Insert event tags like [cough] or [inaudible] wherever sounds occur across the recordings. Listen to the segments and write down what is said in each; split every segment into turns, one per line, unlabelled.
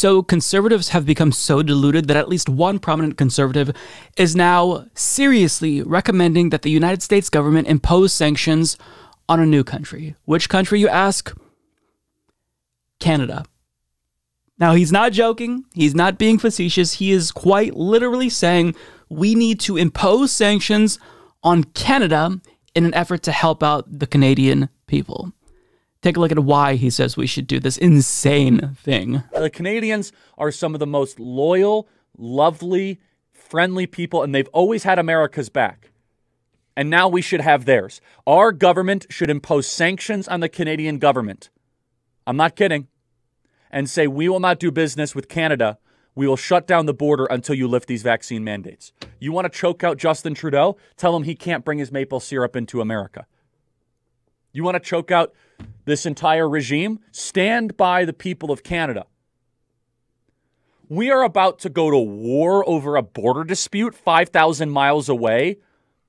So conservatives have become so deluded that at least one prominent conservative is now seriously recommending that the United States government impose sanctions on a new country. Which country, you ask? Canada. Now, he's not joking. He's not being facetious. He is quite literally saying we need to impose sanctions on Canada in an effort to help out the Canadian people. Take a look at why he says we should do this insane thing.
The Canadians are some of the most loyal, lovely, friendly people, and they've always had America's back. And now we should have theirs. Our government should impose sanctions on the Canadian government. I'm not kidding. And say, we will not do business with Canada. We will shut down the border until you lift these vaccine mandates. You want to choke out Justin Trudeau? Tell him he can't bring his maple syrup into America. You want to choke out this entire regime? Stand by the people of Canada. We are about to go to war over a border dispute 5,000 miles away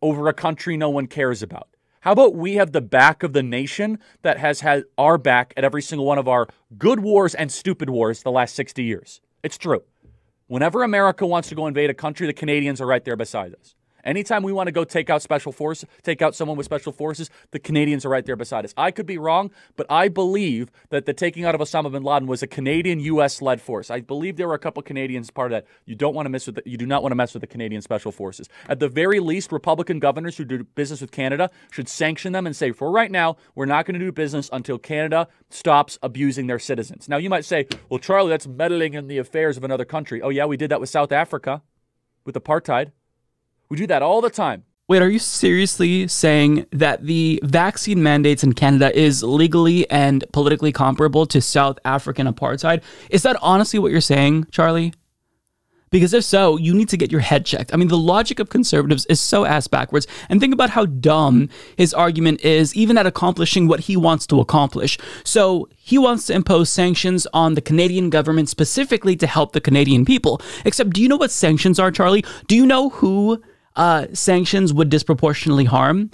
over a country no one cares about. How about we have the back of the nation that has had our back at every single one of our good wars and stupid wars the last 60 years? It's true. Whenever America wants to go invade a country, the Canadians are right there beside us. Anytime we want to go take out special forces, take out someone with special forces, the Canadians are right there beside us. I could be wrong, but I believe that the taking out of Osama bin Laden was a Canadian U.S. led force. I believe there were a couple Canadians part of that. You don't want to mess with. The, you do not want to mess with the Canadian special forces. At the very least, Republican governors who do business with Canada should sanction them and say, for right now, we're not going to do business until Canada stops abusing their citizens. Now you might say, well, Charlie, that's meddling in the affairs of another country. Oh yeah, we did that with South Africa, with apartheid. We do that all the time.
Wait, are you seriously saying that the vaccine mandates in Canada is legally and politically comparable to South African apartheid? Is that honestly what you're saying, Charlie? Because if so, you need to get your head checked. I mean, the logic of conservatives is so ass backwards. And think about how dumb his argument is, even at accomplishing what he wants to accomplish. So he wants to impose sanctions on the Canadian government specifically to help the Canadian people. Except, do you know what sanctions are, Charlie? Do you know who uh, sanctions would disproportionately harm?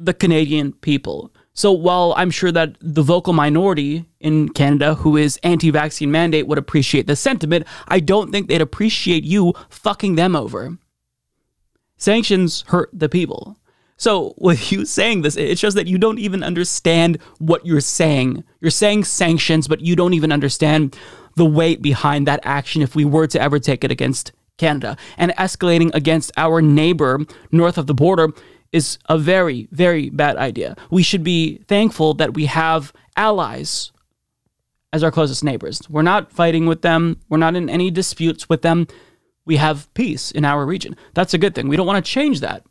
The Canadian people. So while I'm sure that the vocal minority in Canada who is anti-vaccine mandate would appreciate the sentiment, I don't think they'd appreciate you fucking them over. Sanctions hurt the people. So with you saying this, it shows that you don't even understand what you're saying. You're saying sanctions, but you don't even understand the weight behind that action if we were to ever take it against Canada. And escalating against our neighbor north of the border is a very, very bad idea. We should be thankful that we have allies as our closest neighbors. We're not fighting with them, we're not in any disputes with them. We have peace in our region. That's a good thing. We don't want to change that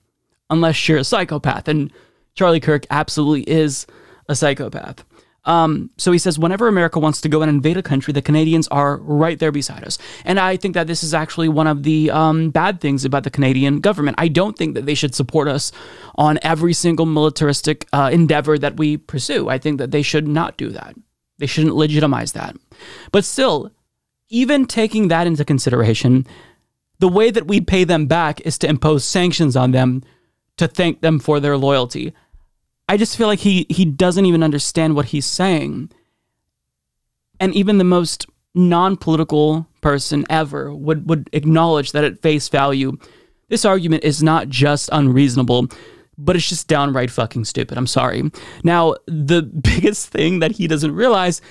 unless you're a psychopath. And Charlie Kirk absolutely is a psychopath. Um, so he says, whenever America wants to go and invade a country, the Canadians are right there beside us. And I think that this is actually one of the um, bad things about the Canadian government. I don't think that they should support us on every single militaristic uh, endeavor that we pursue. I think that they should not do that. They shouldn't legitimize that. But still, even taking that into consideration, the way that we pay them back is to impose sanctions on them to thank them for their loyalty. I just feel like he he doesn't even understand what he's saying. And even the most non-political person ever would would acknowledge that at face value, this argument is not just unreasonable, but it's just downright fucking stupid. I'm sorry. Now, the [laughs] biggest thing that he doesn't realize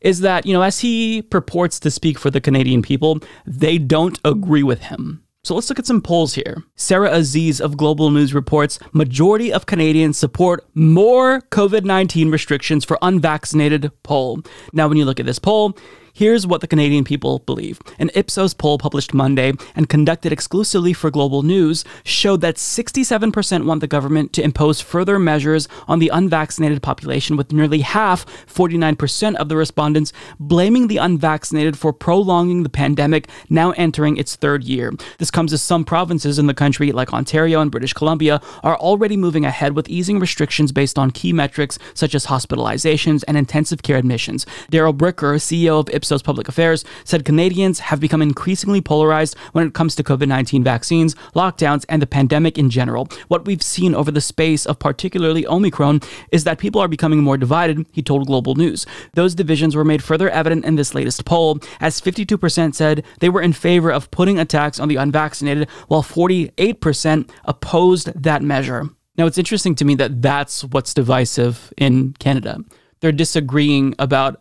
is that, you know, as he purports to speak for the Canadian people, they don't agree with him. So let's look at some polls here. Sarah Aziz of Global News reports majority of Canadians support more COVID 19 restrictions for unvaccinated poll. Now, when you look at this poll, Here's what the Canadian people believe. An Ipsos poll published Monday and conducted exclusively for Global News showed that 67% want the government to impose further measures on the unvaccinated population, with nearly half, 49% of the respondents, blaming the unvaccinated for prolonging the pandemic now entering its third year. This comes as some provinces in the country, like Ontario and British Columbia, are already moving ahead with easing restrictions based on key metrics such as hospitalizations and intensive care admissions. Darrell Bricker, CEO of Ipsos Public Affairs, said Canadians have become increasingly polarized when it comes to COVID 19 vaccines, lockdowns, and the pandemic in general. What we've seen over the space of particularly Omicron is that people are becoming more divided, he told Global News. Those divisions were made further evident in this latest poll, as 52% said they were in favor of putting a tax on the unvaccinated, while 48% opposed that measure. Now, it's interesting to me that that's what's divisive in Canada. They're disagreeing about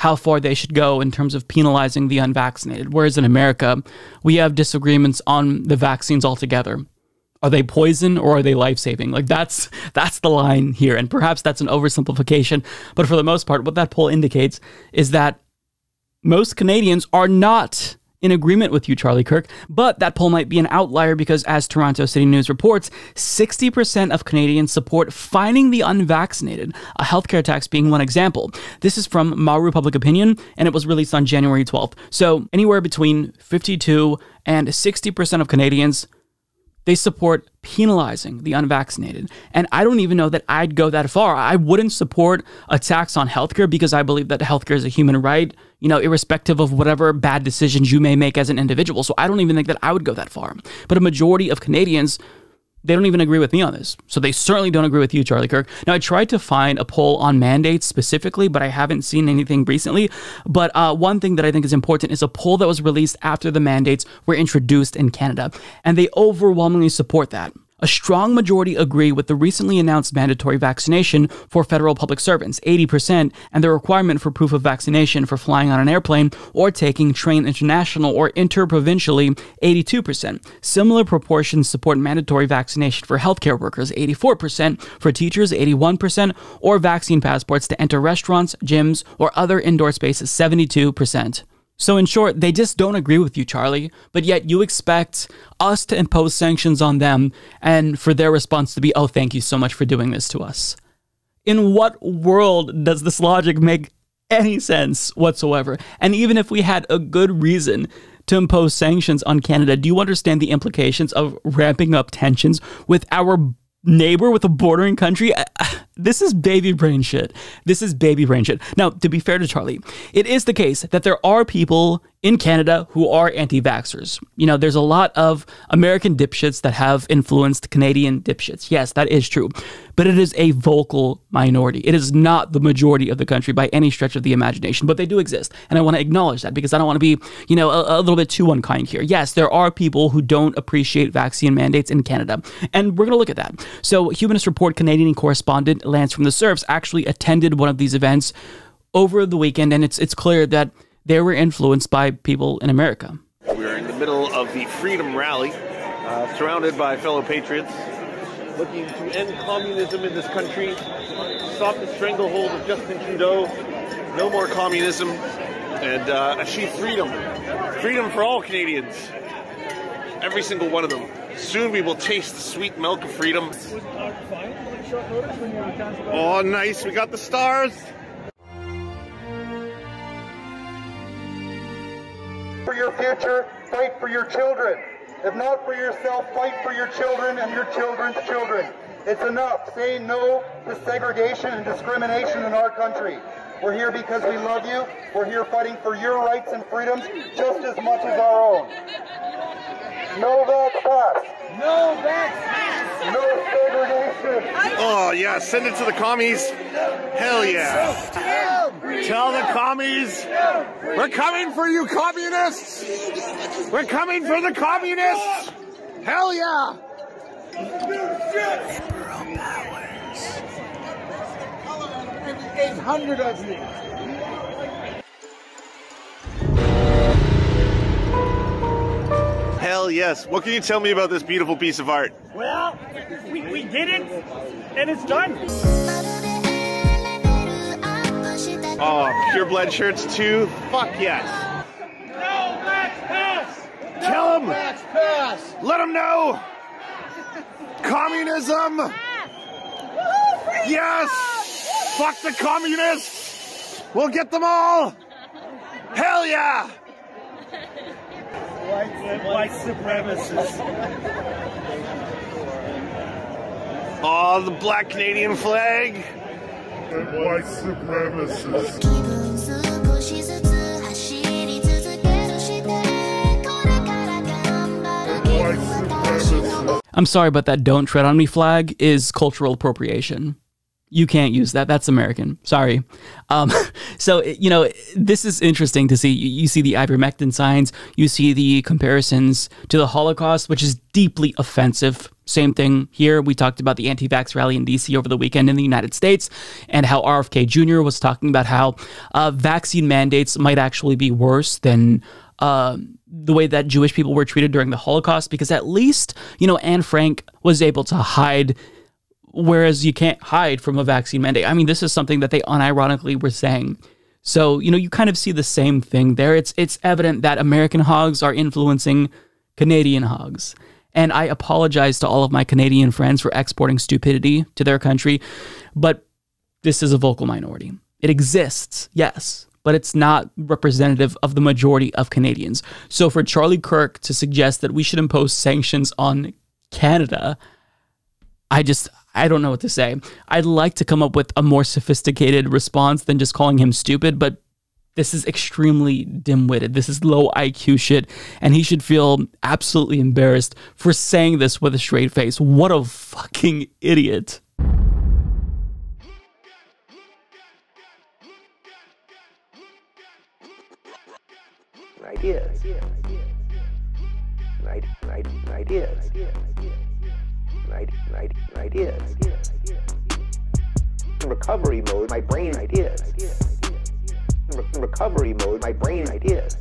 how far they should go in terms of penalizing the unvaccinated. Whereas in America, we have disagreements on the vaccines altogether. Are they poison or are they life saving? Like that's that's the line here, and perhaps that's an oversimplification. But for the most part, what that poll indicates is that most Canadians are not in agreement with you, Charlie Kirk, but that poll might be an outlier because, as Toronto City News reports, 60% of Canadians support fining the unvaccinated, a healthcare tax being one example. This is from Maru Public Opinion, and it was released on January 12th. So, anywhere between 52 and 60% of Canadians they support penalizing the unvaccinated. And I don't even know that I'd go that far. I wouldn't support a tax on healthcare because I believe that healthcare is a human right, you know, irrespective of whatever bad decisions you may make as an individual. So I don't even think that I would go that far. But a majority of Canadians they don't even agree with me on this. So they certainly don't agree with you, Charlie Kirk. Now, I tried to find a poll on mandates specifically, but I haven't seen anything recently. But uh, one thing that I think is important is a poll that was released after the mandates were introduced in Canada. And they overwhelmingly support that a strong majority agree with the recently announced mandatory vaccination for federal public servants, 80%, and the requirement for proof of vaccination for flying on an airplane or taking train international or interprovincially, 82%. Similar proportions support mandatory vaccination for healthcare workers, 84%, for teachers, 81%, or vaccine passports to enter restaurants, gyms, or other indoor spaces, 72%. So, in short, they just don't agree with you, Charlie, but yet you expect us to impose sanctions on them and for their response to be, oh, thank you so much for doing this to us. In what world does this logic make any sense whatsoever? And even if we had a good reason to impose sanctions on Canada, do you understand the implications of ramping up tensions with our neighbor with a bordering country? this is baby brain shit. This is baby brain shit. Now, to be fair to Charlie, it is the case that there are people in Canada who are anti vaxxers. You know, there's a lot of American dipshits that have influenced Canadian dipshits. Yes, that is true. But it is a vocal minority. It is not the majority of the country by any stretch of the imagination, but they do exist. And I want to acknowledge that because I don't want to be, you know, a, a little bit too unkind here. Yes, there are people who don't appreciate vaccine mandates in Canada. And we're going to look at that. So, Humanist Report Canadian correspondent Lance from the Serfs actually attended one of these events over the weekend, and it's it's clear that they were influenced by people in America.
We're in the middle of the Freedom Rally, uh, surrounded by fellow patriots looking to end communism in this country, stop the stranglehold of Justin Trudeau, no more communism, and uh, achieve freedom. Freedom for all Canadians. Every single one of them. Soon we will taste the sweet milk of freedom. Oh, nice. We got the stars.
For your future, fight for your children. If not for yourself, fight for your children and your children's children. It's enough. Say no to segregation and discrimination in our country. We're here because we love you. We're here fighting for your rights and freedoms just as much as our own. No vax pass.
No vax pass.
No.
Oh, yeah, send it to the commies. Hell yeah. Tell the commies, we're coming for you, communists. We're coming for the communists. Hell yeah.
Eight hundred of you.
Hell yes. What can you tell me about this beautiful piece of art?
Well, we, we did it, and it's done.
Oh, pure blood shirts too? Fuck yes.
No vax pass.
Tell them.
Vax pass.
Let them know. Communism. Yes. Fuck the communists. We'll get them all. Hell yeah.
White, white supremacists. [laughs]
Oh, the black Canadian flag.
And white.
I'm sorry, but that don't tread on me flag is cultural appropriation you can't use that. That's American. Sorry. Um, [laughs] so you know this is interesting to see. You see the ivermectin signs. You see the comparisons to the Holocaust, which is deeply offensive. Same thing here. We talked about the anti-vax rally in D.C. over the weekend in the United States, and how RFK Jr. was talking about how uh, vaccine mandates might actually be worse than. Uh, the way that Jewish people were treated during the Holocaust, because at least, you know, Anne Frank was able to hide, whereas you can't hide from a vaccine mandate. I mean, this is something that they unironically were saying. So, you know, you kind of see the same thing there. It's it's evident that American hogs are influencing Canadian hogs. And I apologize to all of my Canadian friends for exporting stupidity to their country, but this is a vocal minority. It exists, yes, but it's not representative of the majority of Canadians. So for Charlie Kirk to suggest that we should impose sanctions on Canada, I just I don't know what to say. I'd like to come up with a more sophisticated response than just calling him stupid, but this is extremely dim-witted. This is low IQ shit, and he should feel absolutely embarrassed for saying this with a straight face. What a fucking idiot.
ideas. Ideas. Ideas. In recovery mode, my brain ideas. In recovery mode, my brain ideas.